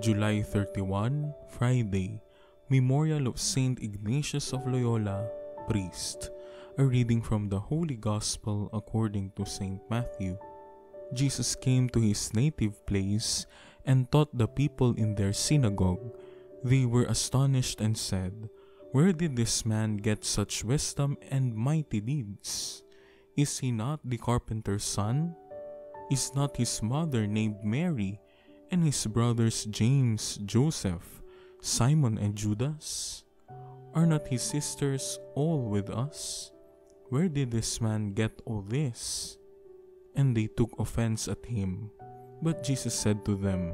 July 31, Friday, Memorial of Saint Ignatius of Loyola, Priest. A reading from the Holy Gospel according to Saint Matthew. Jesus came to his native place and taught the people in their synagogue. They were astonished and said, Where did this man get such wisdom and mighty deeds? Is he not the carpenter's son? Is not his mother named Mary? and his brothers James, Joseph, Simon, and Judas? Are not his sisters all with us? Where did this man get all this? And they took offense at him. But Jesus said to them,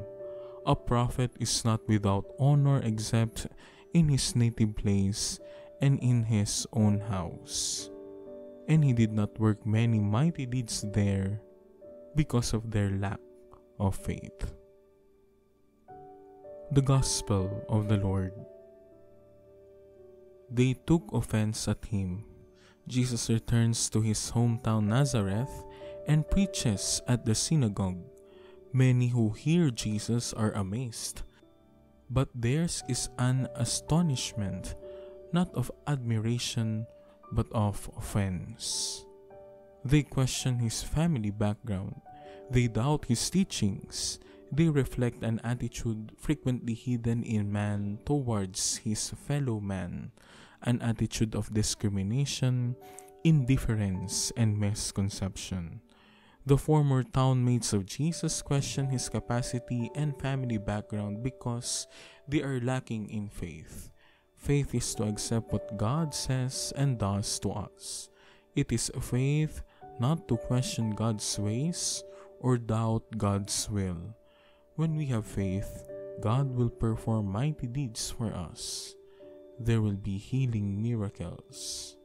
A prophet is not without honor except in his native place and in his own house. And he did not work many mighty deeds there because of their lack of faith. The Gospel of the Lord. They took offense at him. Jesus returns to his hometown Nazareth and preaches at the synagogue. Many who hear Jesus are amazed, but theirs is an astonishment, not of admiration, but of offense. They question his family background, they doubt his teachings, they reflect an attitude frequently hidden in man towards his fellow man, an attitude of discrimination, indifference, and misconception. The former townmates of Jesus question his capacity and family background because they are lacking in faith. Faith is to accept what God says and does to us. It is faith not to question God's ways or doubt God's will. When we have faith, God will perform mighty deeds for us. There will be healing miracles.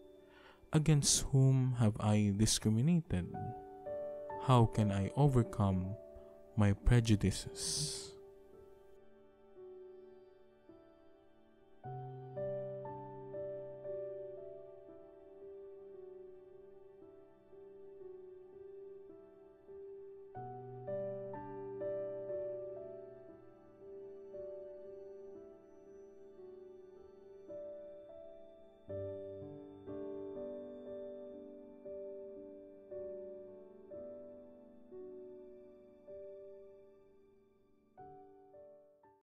Against whom have I discriminated? How can I overcome my prejudices?